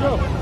走。